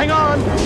Hang on!